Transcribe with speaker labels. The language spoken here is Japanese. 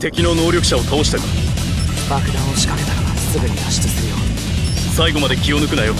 Speaker 1: 敵の能力者を倒した。か
Speaker 2: 爆弾を仕掛けたらすぐに脱出するよ
Speaker 1: 最後まで気を抜くなよ